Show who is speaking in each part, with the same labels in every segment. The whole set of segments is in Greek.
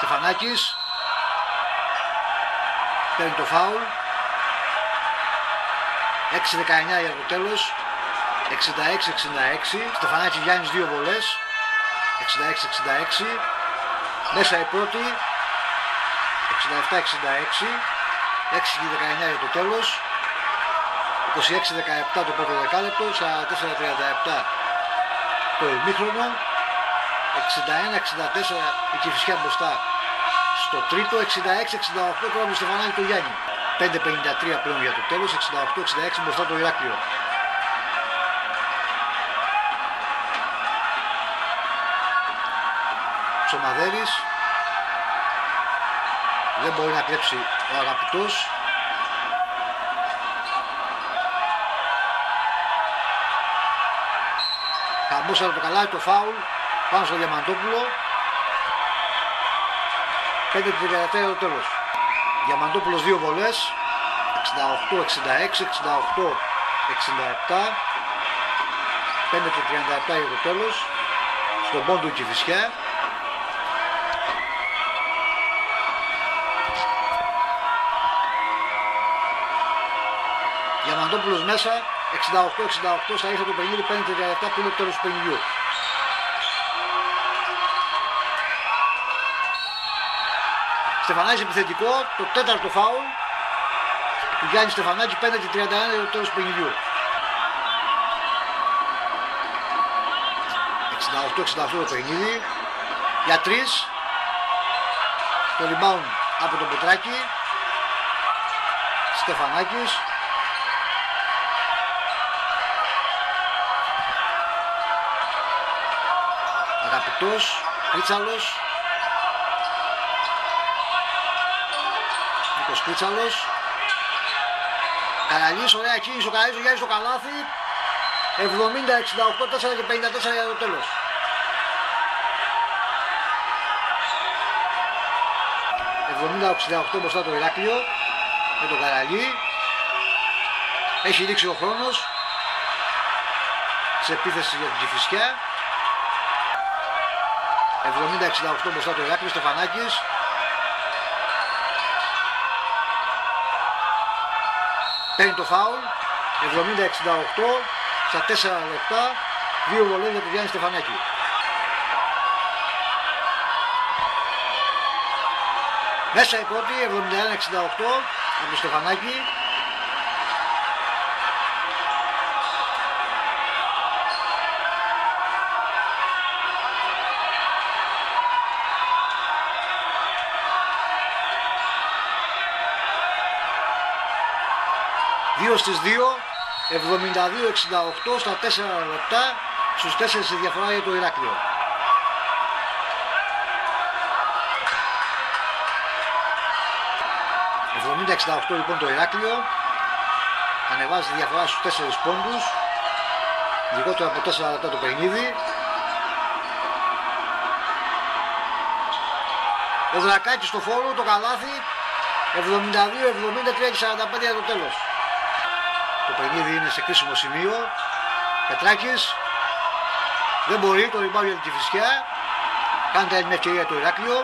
Speaker 1: Στεφανάκης. Παίρνει το φάουλ. 6-19 για το τέλος. 66-66. Στεφανάκης Γιάννης δύο βολές. 66-66. Μέσα η πρώτη. 67-66. 6-19 για το τέλος. 26-17 το πρώτο δεκάλεπτο. 44-37 το ημίχρονο. 61-64 η Κηφισιά μπροστά στο τρίτο. 66-68 τώρα με Στεφανάκη το Γιάννη. 5-53 πλέον για το τέλος. 68-66 μπροστά το Ηράκλειο. Ψωμαδέρης δεν μπορεί να κλέψει ο αγαπητός Χαμόσαρα το καλάθι το φάουλ πάνω στο Διαμαντόπουλο. 5 τελευταία το τέλος. Διαμαντόπουλος δύο βολές. 68-66 68-67 5 37 για το τέλος. Στον πόντο Κηφισιά Διαμαντόπουλος μέσα. 68-68 στα ίσα του παιχνίδι. 5-37 που είναι το τέλος του παιχνιδιού. Στεφανάκης επιθετικό, το τέταρτο φάουλ. Του Γιάννη Στεφανάκη 5 31 για το τέλος του παιχνιδιού. 68-68 το παιχνίδι για τρεις. Το rebound από τον Πετράκη. Στεφανάκης. Αγαπητός Κρίτσαλος Νίκος Κρίτσαλος Καραλής, ωραία κίνηση ο Καραλής, ο Γιάννης στο καλάθι. 70, 68, 4 και 54 για το τέλος. ...70-68 μπροστά το Ηράκλειο... ...με τον Καραλή... ...έχει λήξει ο χρόνος... ...σε επίθεση για την Κηφισιά... ...70-68 μπροστά το Ηράκλειο... ...Στεφανάκης... ...παίρνει το φάουλ... ...70-68... ...στα 4 λεπτά... ...δύο βολές για τον Γιάννη Στεφανάκη... Μέσα η πρώτη 71-68 από το Στεφανάκη. Δύο στις 2, 72-68 στα 4 λεπτά, στους 4 σε διαφορά για το Ηράκλειο. ...70-68 λοιπόν το Ηράκλειο... ...ανεβάζει τη διαφορά στους 4 πόντους... ...λιγότερο από 4 λεπτά το παιχνίδι... ...ο Δρακάκης στο φόρο, το καλάθι... ...72-73 και 45 για το τέλος... ...το παιχνίδι είναι σε κρίσιμο σημείο... ...Πετράκης... ...δεν μπορεί, το ριμπάου για την Κηφισιά... ...κάνετε μια ευκαιρία το Ηράκλειο...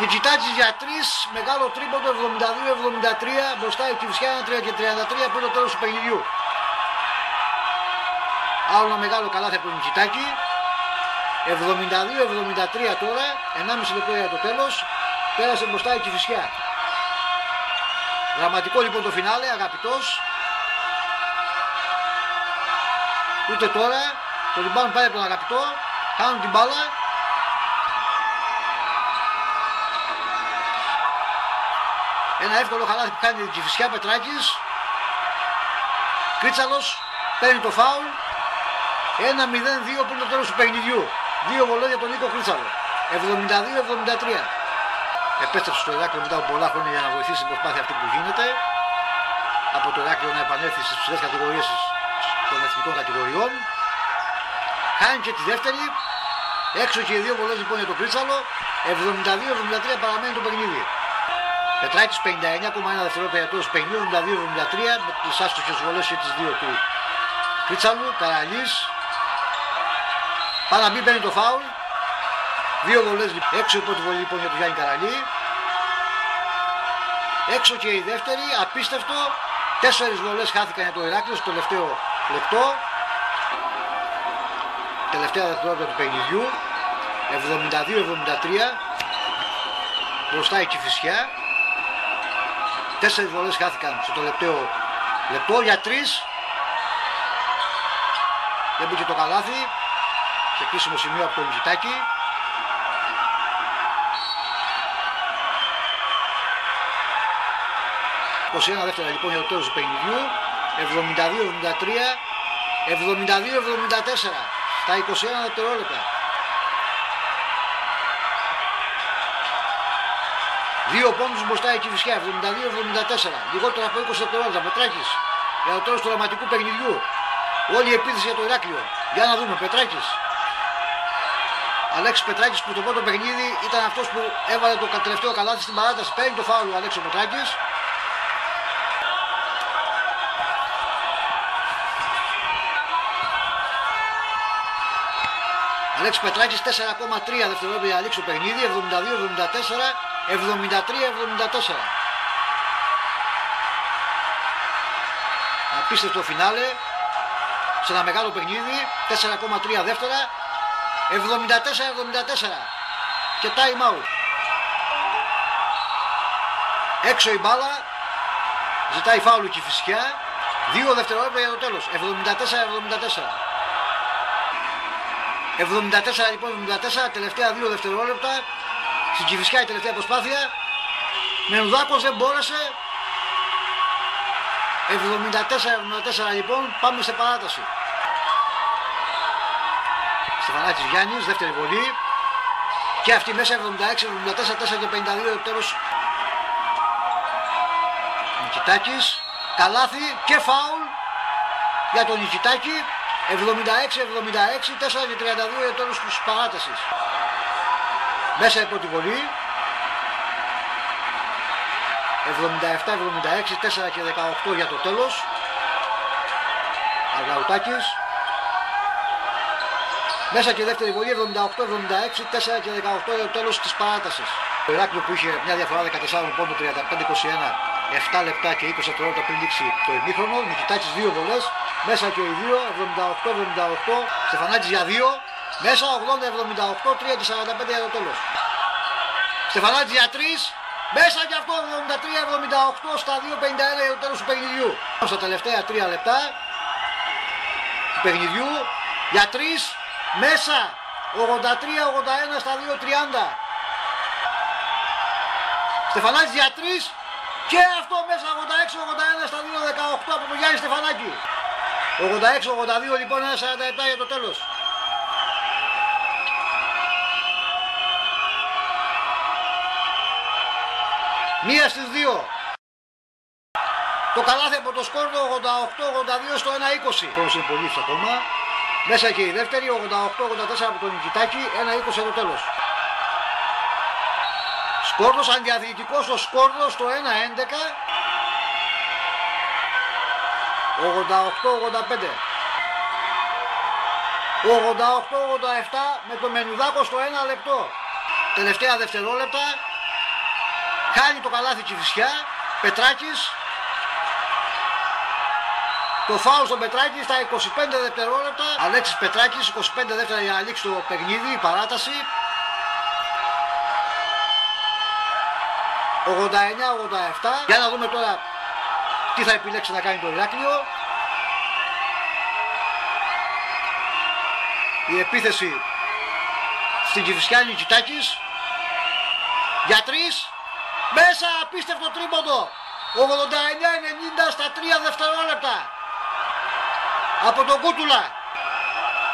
Speaker 1: Νικητάτης για 3, μεγάλο τρίποντο 72-73, μπροστά η Κιβισιά 3 και 33 που είναι το τέλος του παιχνιδιού. Άλλο ένα μεγάλο καλάθι από τον Νικητάκη. 72-73 τώρα, 1,5 λεπτό για το τέλος, πέρασε μπροστά η Κιβισιά. Δραματικό λοιπόν το φινάλε, αγαπητός. Ούτε τώρα, το rebound πάει από τον αγαπητό, χάνουν την μπάλα, Ένα εύκολο χαλάθι που κάνει την Κηφισιά Πετράκης. Κρίτσαλος παίρνει το φάουλ. 1-0-2 που είναι το τέλος του παιχνιδιού. Δύο βολές για τον Νίκο Κρίτσαλο. 72-73. Επέστρεψε στο Ηράκλειο μετά από πολλά χρόνια για να βοηθήσει την προσπάθεια αυτή που γίνεται. Από το Ηράκλειο να επανέλθει στις ψηλές κατηγορίες των εθνικών κατηγοριών. Χάνει και τη δεύτερη. Έξω και οι δύο βολές λοιπόν για τον Κρίτσαλο. 72-73 παραμένει το παιχνίδι. Πετράκης 59,1 δευτερόλεπτα για τόσο 50, 72-73 με τις άστοχες βολές και τις δύο του Κρίτσαλου, Καραλής Παραμπή μπαίνει το φάουλ Δύο βολές έξω η πρώτη βολή λοιπόν για τον Γιάννη Καραλή. Έξω και η δεύτερη, απίστευτο. Τέσσερις βολές χάθηκαν για το Ηράκλειο στο τελευταίο λεπτό. Τελευταία δευτερόλεπτα του παιχνιδιού. 72-73. Μπροστά η Κηφισιά. Τέσσερις βολές χάθηκαν στο τελευταίο λεπτό για τρεις. Δεν μπήκε το καλάθι. Σε κρίσιμο σημείο από το Λιζιτάκι. 21 δεύτερα λοιπόν για το τέλος του παιχνιδιού. 72-73. 72-74. Στα 21 δευτερόλεπτα. Δύο πόντους μπροστά η Κηφισιά, 72-74. Λιγότερο από 20 δευτερόλεπτα. Πετράκης για το τέλος του δραματικού παιχνιδιού. Όλη η επίθεση για το Ηράκλειο. Για να δούμε, Πετράκης. Αλέξης Πετράκης που το πρώτο παιχνίδι ήταν αυτός που έβαλε το τελευταίο καλάθι στην παράταση. Παίρνει το φάουλ ο Αλέξης Πετράκης. Αλέξης Πετράκης 4,3 δευτερόλεπτα για να λήξει το παιχνίδι, 72-74, 73-74. Απίστευτο φινάλε σε ένα μεγάλο παιχνίδι, 4,3 δεύτερα, 74-74 και time out. Έξω η μπάλα, ζητάει φάουλου και φυσικά, 2 δευτερόλεπτα για το τέλος, 74-74. 74 λοιπόν 74, τελευταία 2 δευτερόλεπτα. Στην Κηφισιά η τελευταία προσπάθεια. Μενουδάκος δεν μπόρεσε. 74-74 λοιπόν, πάμε σε παράταση. Στεφανάκης Γιάννης, δεύτερη βολή. Και αυτή μέσα 76-74, 4 και 52 τέλος. Νικητάκης, καλάθι και φάουλ για τον Νικητάκη. 76-76, 4 και 32 για τέλος της παράτασης. Μέσα από τη βολή. 77-76, 4 και 18 για το τέλος. Αργαουτάκης. Μέσα και δεύτερη βολή 78-76, 4 και 18 για το τέλος της παράτασης. Το Ηράκλειο που είχε μια διαφορά 14 πόντου 35-21, 7 λεπτά και 20 δευτερόλεπτα πριν λήξει το ημίχρονο. Νικητάκης δύο βολές, μέσα και οι δύο, 78-78, Στεφανάκης για δύο, μέσα 80-78, 3 και 45 για το τέλος. Στεφανάκης για τρεις, μέσα και αυτό 73-78 στα 2-51 για το τέλος του παιχνιδιού. Στα τελευταία 3 λεπτά του παιχνιδιού για τρεις, μέσα 83-81 στα 2-30. Στεφανάκης για τρεις και αυτό μέσα 86-81 στα 2-18 από τον Γιάννη Στεφανάκη. 86-82 λοιπόν 1-47 για το τέλος. Μία στις δύο. Το καλάθι από το σκόρδο 88-82 στο 1-20. Χρόνος είναι πολύ ακόμα. Μέσα και η δεύτερη 88-84 από τον Νικητάκη 1-20 το τέλος. Σκόρδος αντιαθλητικός στο σκόρδος στο 1-11. 88-85 88-87 με το Μενουδάκο στο 1 λεπτό. Τελευταία δευτερόλεπτα. Χάνει το καλάθι Κηφισιά Πετράκης. Το φάουλ στον Πετράκη στα 25 δευτερόλεπτα. Αλέξης Πετράκης 25 δεύτερα για να λήξει το παιχνίδι η παράταση 89-87 για να δούμε τώρα τι θα επιλέξει να κάνει το Ηράκλειο. Η επίθεση στην Κηφισιάνη Κιτάκης. Για τρεις. Μέσα απίστευτο τρίποντο. 89-90 στα 3 δευτερόλεπτα. Από τον Κούτουλα.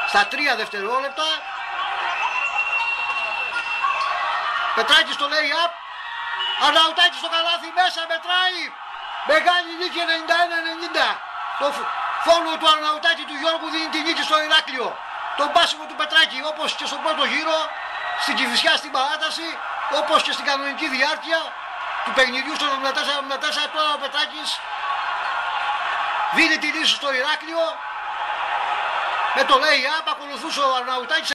Speaker 1: Στα 3 δευτερόλεπτα. Πετράκης το λέει up. Αναουτάκης στο καλάθι μέσα μετράει. Μεγάλη νίκη 91-90. Το φόλο του Αρναουτάκη του Γιώργου δίνει τη νίκη στο Ηράκλειο. Το πάσιμο του Πετράκη όπως και στον πρώτο γύρο, στην Κηφισιά στην παράταση, όπως και στην κανονική διάρκεια του παιχνιδιού στο 94-94 τώρα ο Πετράκης δίνει τη λύση στο Ηράκλειο με το λέει απ' ακολουθούσε ο Αρναουτάκης